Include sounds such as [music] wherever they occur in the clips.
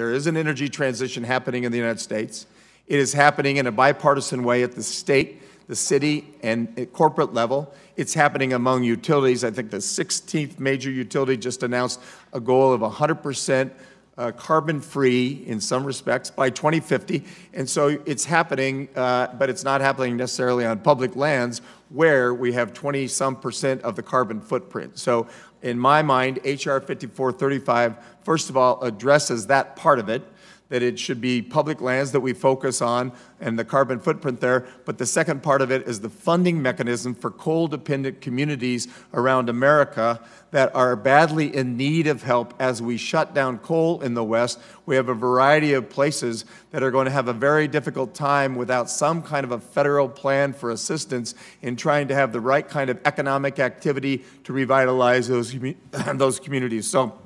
There is an energy transition happening in the United States. It is happening in a bipartisan way at the state, the city, and at corporate level. It's happening among utilities. I think the 16th major utility just announced a goal of 100 percent uh, carbon free in some respects by 2050. And so it's happening, uh, but it's not happening necessarily on public lands where we have 20 some percent of the carbon footprint. So in my mind, HR 5435, first of all, addresses that part of it that it should be public lands that we focus on and the carbon footprint there. But the second part of it is the funding mechanism for coal-dependent communities around America that are badly in need of help as we shut down coal in the West. We have a variety of places that are going to have a very difficult time without some kind of a federal plan for assistance in trying to have the right kind of economic activity to revitalize those, [laughs] those communities. So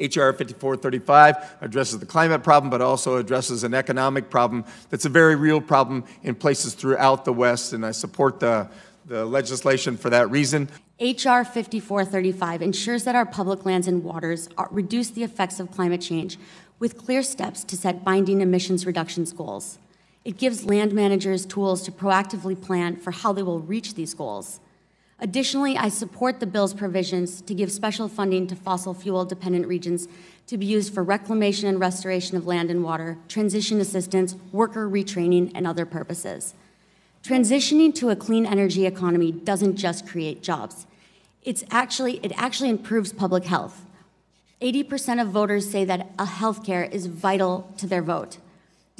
HR 5435 addresses the climate problem, but also addresses an economic problem that's a very real problem in places throughout the West, and I support the, the legislation for that reason. HR 5435 ensures that our public lands and waters are, reduce the effects of climate change with clear steps to set binding emissions reductions goals. It gives land managers tools to proactively plan for how they will reach these goals. Additionally, I support the bill's provisions to give special funding to fossil fuel dependent regions to be used for reclamation and restoration of land and water, transition assistance, worker retraining, and other purposes. Transitioning to a clean energy economy doesn't just create jobs. It's actually, it actually improves public health. 80% of voters say that a health care is vital to their vote.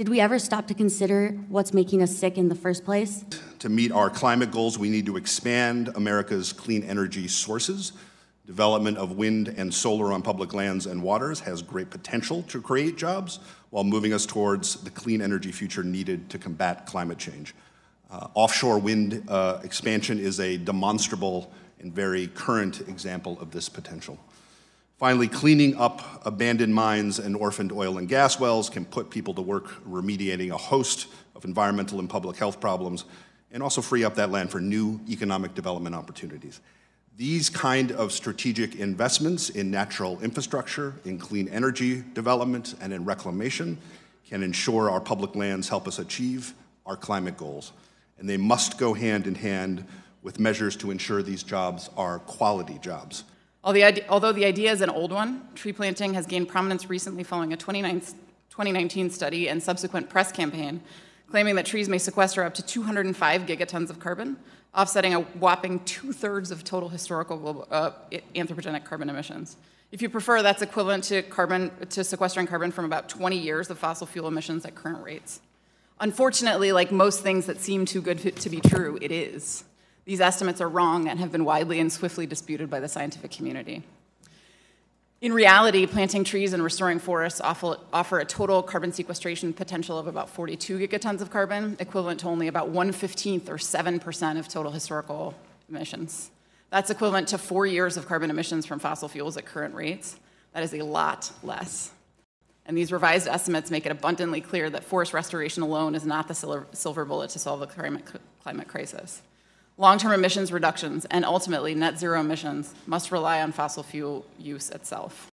Did we ever stop to consider what's making us sick in the first place? To meet our climate goals, we need to expand America's clean energy sources. Development of wind and solar on public lands and waters has great potential to create jobs while moving us towards the clean energy future needed to combat climate change. Uh, offshore wind uh, expansion is a demonstrable and very current example of this potential. Finally, cleaning up abandoned mines and orphaned oil and gas wells can put people to work remediating a host of environmental and public health problems and also free up that land for new economic development opportunities. These kind of strategic investments in natural infrastructure, in clean energy development, and in reclamation can ensure our public lands help us achieve our climate goals. And they must go hand in hand with measures to ensure these jobs are quality jobs. Although the idea is an old one, tree planting has gained prominence recently following a 2019 study and subsequent press campaign claiming that trees may sequester up to 205 gigatons of carbon, offsetting a whopping two-thirds of total historical global, uh, anthropogenic carbon emissions. If you prefer, that's equivalent to, carbon, to sequestering carbon from about 20 years of fossil fuel emissions at current rates. Unfortunately, like most things that seem too good to be true, it is. These estimates are wrong and have been widely and swiftly disputed by the scientific community. In reality, planting trees and restoring forests offer, a total carbon sequestration potential of about 42 gigatons of carbon, equivalent to only about 1 15th or 7% of total historical emissions. That's equivalent to four years of carbon emissions from fossil fuels at current rates. That is a lot less. And these revised estimates make it abundantly clear that forest restoration alone is not the silver bullet to solve the climate crisis. Long-term emissions reductions and ultimately net zero emissions must rely on fossil fuel use itself.